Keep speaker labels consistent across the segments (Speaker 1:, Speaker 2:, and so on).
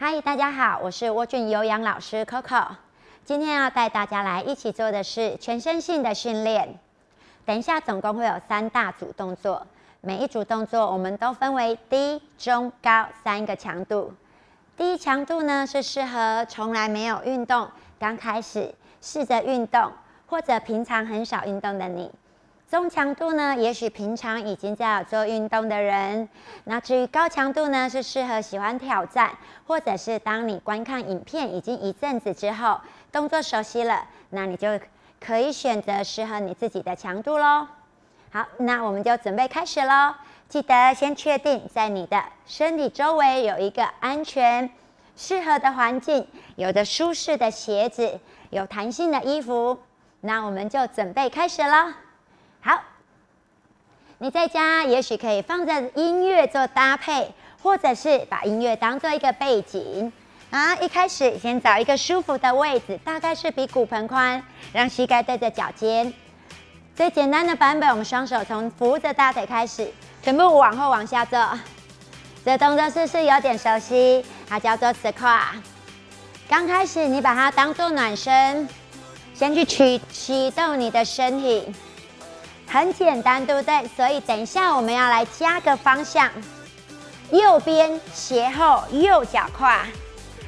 Speaker 1: 嗨，大家好，我是沃俊有氧老师 Coco。今天要带大家来一起做的是全身性的训练。等一下，总共会有三大组动作，每一组动作我们都分为低、中、高三个强度。低强度呢是适合从来没有运动、刚开始试着运动，或者平常很少运动的你。中强度呢，也许平常已经在做运动的人。那至于高强度呢，是适合喜欢挑战，或者是当你观看影片已经一阵子之后，动作熟悉了，那你就可以选择适合你自己的强度喽。好，那我们就准备开始喽。记得先确定在你的身体周围有一个安全、适合的环境，有着舒适的鞋子，有弹性的衣服。那我们就准备开始了。好，你在家也许可以放着音乐做搭配，或者是把音乐当做一个背景。啊，一开始先找一个舒服的位置，大概是比骨盆宽，让膝盖对着脚尖。最简单的版本，我们双手从扶着大腿开始，全部往后往下做。这动作是不是有点熟悉？它叫做 squat。刚开始你把它当做暖身，先去启启动你的身体。很简单，对不对？所以等一下我们要来加个方向，右边斜后，右脚跨，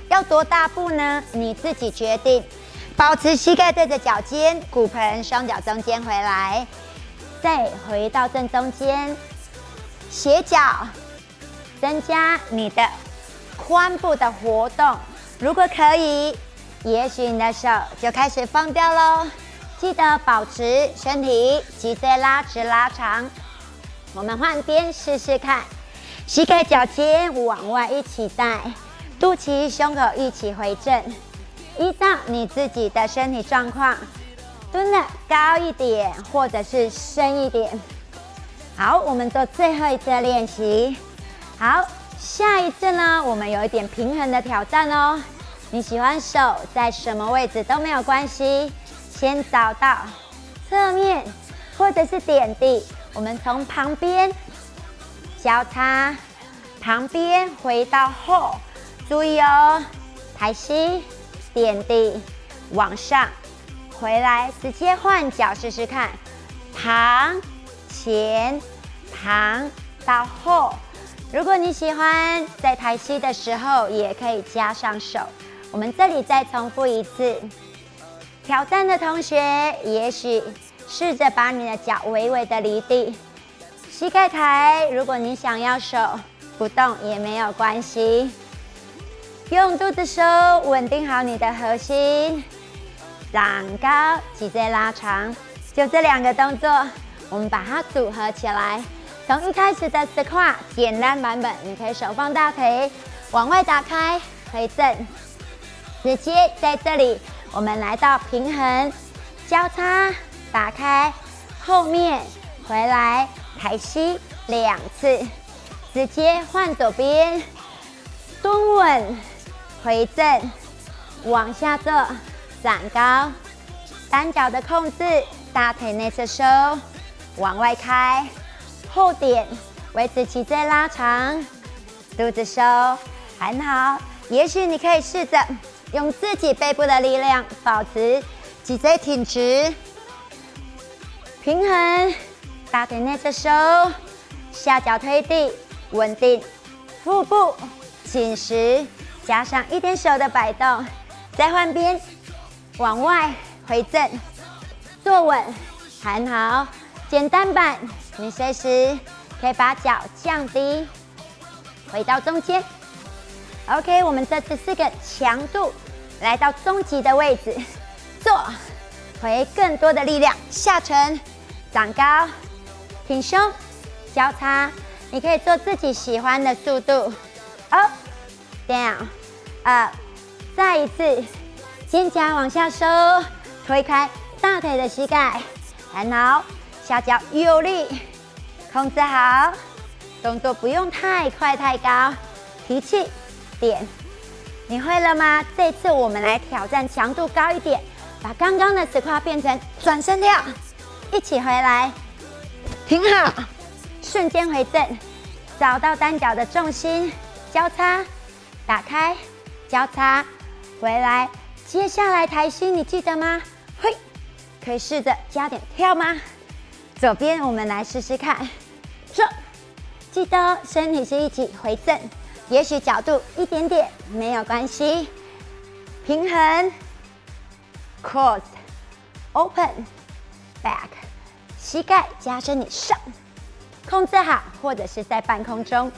Speaker 1: 要多大步呢？你自己决定。保持膝盖对着脚尖，骨盆双脚中间回来，再回到正中间，斜脚，增加你的髋部的活动。如果可以，也许你的手就开始放掉喽。记得保持身体脊椎拉直拉长，我们换边试试看。膝盖脚尖往外一起带，肚脐胸口一起回正。依照你自己的身体状况，蹲的高一点，或者是深一点。好，我们做最后一次练习。好，下一次呢，我们有一点平衡的挑战哦。你喜欢手在什么位置都没有关系。先找到侧面或者是点地，我们从旁边交叉，旁边回到后，注意哦，抬膝点地往上，回来直接换脚试试看，旁前旁到后。如果你喜欢在抬膝的时候，也可以加上手。我们这里再重复一次。挑战的同学，也许试着把你的脚微微的离地，膝盖抬。如果你想要手不动也没有关系，用肚子收，稳定好你的核心，长高，脊椎拉长，就这两个动作，我们把它组合起来。从一开始的 squat 简单版本，你可以手放大腿，往外打开，回正，直接在这里。我们来到平衡，交叉打开，后面回来抬膝两次，直接换左边，蹲稳回正，往下坐长高，单脚的控制，大腿内侧收，往外开，后点维持脊椎拉长，肚子收，很好。也许你可以试着。用自己背部的力量保持脊椎挺直、平衡，大腿内侧收，下脚推地，稳定，腹部紧实，加上一点手的摆动，再换边，往外回正，坐稳，很好。简单版，你随时可以把脚降低，回到中间。OK，我们这次是个强度，来到中级的位置，坐，回更多的力量，下沉，长高，挺胸，交叉，你可以做自己喜欢的速度，up，down，up，再一次，肩胛往下收，推开大腿的膝盖，很好，下脚有力，控制好，动作不用太快太高，提气。点，你会了吗？这次我们来挑战强度高一点，把刚刚的 squat 变成转身跳，一起回来，挺好，瞬间回正，找到单脚的重心，交叉，打开，交叉回来，接下来抬膝，你记得吗？嘿，可以试着加点跳吗？左边我们来试试看，这记得身体是一起回正，也许角度一点点没有关系，平衡，close，open，back，膝盖加深，你上，控制好，或者是在半空中。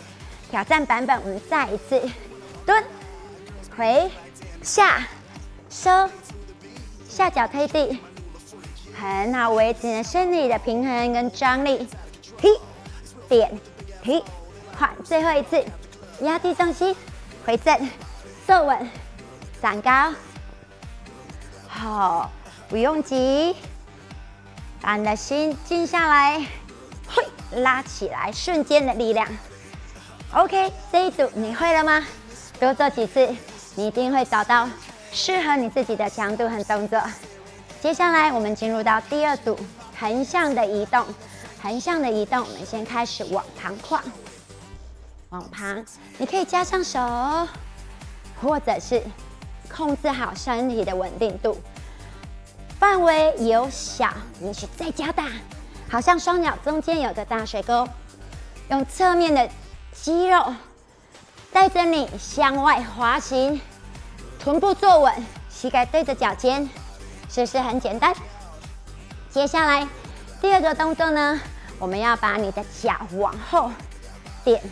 Speaker 1: 挑战版本，我们再一次蹲。回。下。收，下脚推地，很好，维持你身体的平衡跟张力，提点。提换，最后一次。压低重心，回正，坐稳，长高，好，不用急，把你的心静下来，会拉起来，瞬间的力量。OK，这一组你会了吗？多做几次，你一定会找到适合你自己的强度和动作。接下来我们进入到第二组横向的移动，横向的移动，我们先开始往旁跨，往旁，你可以加上手，或者是控制好身体的稳定度，范围由小，也许再加大，好像双脚中间有个大水沟，用侧面的肌肉带着你向外滑行，臀部坐稳，膝盖对着脚尖。是不是很简单？接下来第二个动作呢，我们要把你的脚往后点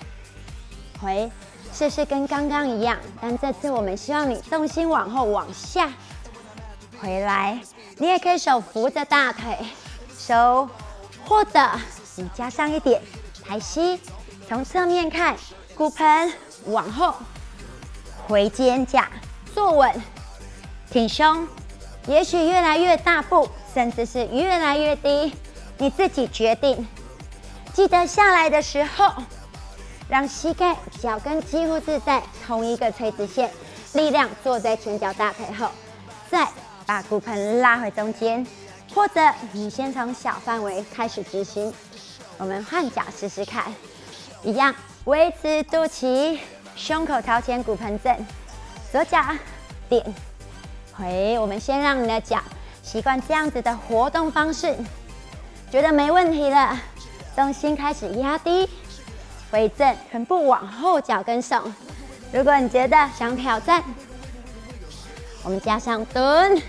Speaker 1: 回，是不是跟刚刚一样？但这次我们希望你重心往后往下回来，你也可以手扶着大腿，手或者你加上一点抬膝，从侧面看，骨盆往后回肩胛，坐稳，挺胸。也许越来越大步，甚至是越来越低，你自己决定。记得下来的时候，让膝盖、脚跟几乎是在同一个垂直线，力量坐在前脚大腿后，再把骨盆拉回中间，或者你先从小范围开始执行。我们换脚试试看，一样维持肚脐，胸口朝前，骨盆正，左脚点。回，我们先让你的脚习惯这样子的活动方式，觉得没问题了，重心开始压低，回正，臀部往后，脚跟上。如果你觉得想挑战，我们加上蹲、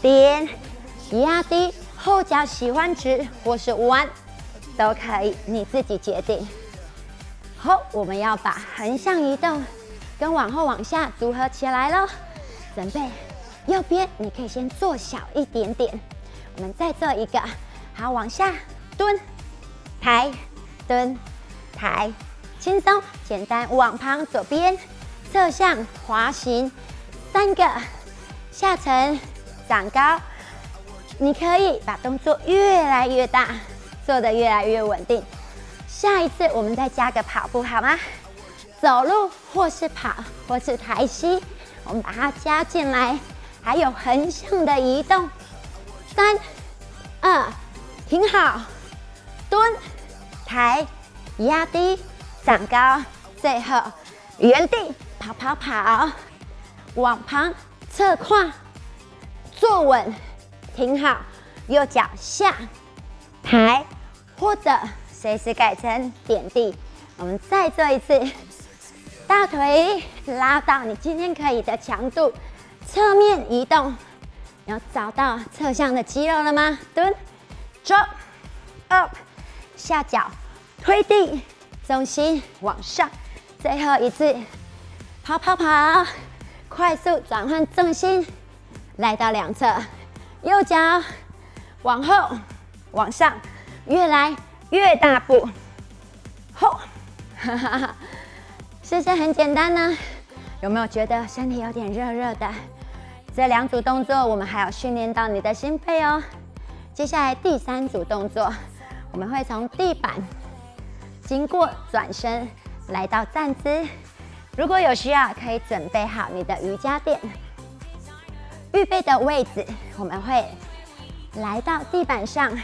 Speaker 1: 点、压低，后脚喜欢直或是弯都可以，你自己决定。好，我们要把横向移动跟往后往下组合起来了，准备。右边你可以先做小一点点，我们再做一个，好，往下蹲，抬，蹲，抬，轻松简单，往旁左边侧向滑行，三个下沉长高，你可以把动作越来越大，做的越来越稳定。下一次我们再加个跑步好吗？走路或是跑或是抬膝，我们把它加进来。还有横向的移动，三、二，挺好，蹲，抬，压低，长高，最后原地跑跑跑，往旁侧跨，坐稳，挺好，右脚下，抬，或者随时改成点地。我们再做一次，大腿拉到你今天可以的强度。侧面移动，有找到侧向的肌肉了吗？蹲，drop up，下脚推地，重心往上，最后一次跑跑跑，快速转换重心，来到两侧，右脚往后往上，越来越大步，吼，哈哈哈，是不是很简单呢？有没有觉得身体有点热热的？这两组动作，我们还要训练到你的心肺哦。接下来第三组动作，我们会从地板经过转身来到站姿。如果有需要，可以准备好你的瑜伽垫，预备的位置，我们会来到地板上，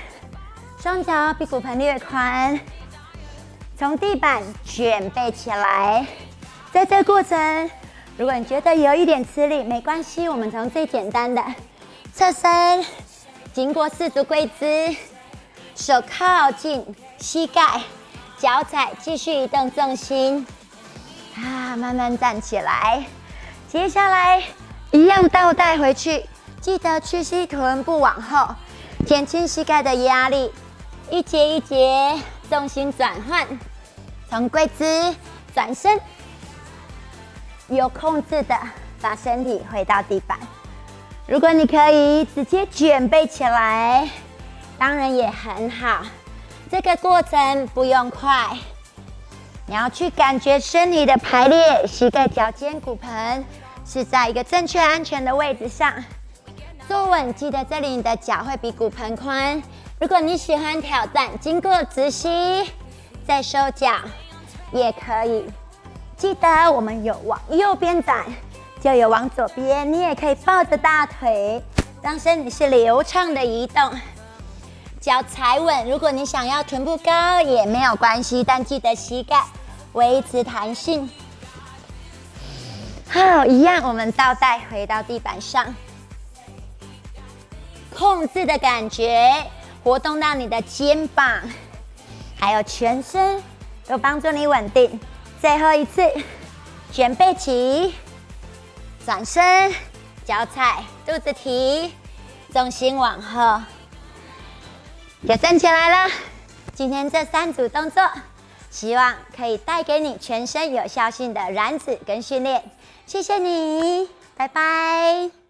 Speaker 1: 双脚比骨盆略宽，从地板卷背起来。在这过程，如果你觉得有一点吃力，没关系，我们从最简单的侧身，经过四足跪姿，手靠近膝盖，脚踩继续移动重心，啊，慢慢站起来。接下来一样倒带回去，记得屈膝臀部往后，减轻膝盖的压力。一节一节，重心转换，从跪姿转身。有控制的把身体回到地板。如果你可以直接卷背起来，当然也很好。这个过程不用快，你要去感觉身体的排列，膝盖、脚尖、骨盆是在一个正确、安全的位置上。坐稳，记得这里你的脚会比骨盆宽。如果你喜欢挑战，经过直膝再收脚也可以。记得我们有往右边展，就有往左边。你也可以抱着大腿，让身体是流畅的移动，脚踩稳。如果你想要臀部高也没有关系，但记得膝盖维持弹性。好，一样，我们倒带回到地板上，控制的感觉，活动到你的肩膀，还有全身，都帮助你稳定。最后一次，卷背起，转身，脚踩，肚子提，重心往后，就站起来了。今天这三组动作，希望可以带给你全身有效性的燃脂跟训练。谢谢你，拜拜。